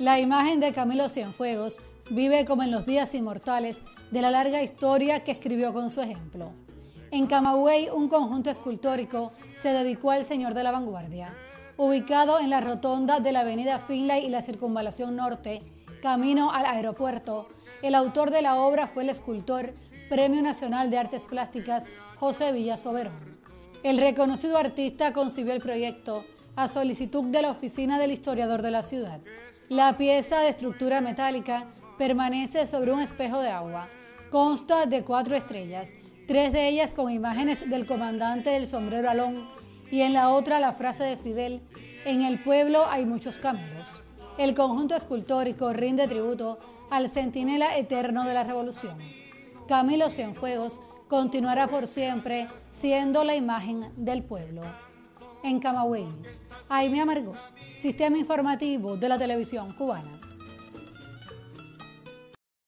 La imagen de Camilo Cienfuegos vive como en los días inmortales de la larga historia que escribió con su ejemplo. En Camagüey, un conjunto escultórico se dedicó al Señor de la Vanguardia. Ubicado en la rotonda de la avenida Finlay y la circunvalación norte, camino al aeropuerto, el autor de la obra fue el escultor Premio Nacional de Artes Plásticas José Villa Soberón. El reconocido artista concibió el proyecto a solicitud de la oficina del historiador de la ciudad. La pieza de estructura metálica permanece sobre un espejo de agua. Consta de cuatro estrellas, tres de ellas con imágenes del comandante del sombrero alón y en la otra la frase de Fidel, en el pueblo hay muchos caminos. El conjunto escultórico rinde tributo al centinela eterno de la revolución. Camilo Cienfuegos continuará por siempre siendo la imagen del pueblo. En Camagüey, Jaime Amargos, Sistema Informativo de la Televisión Cubana.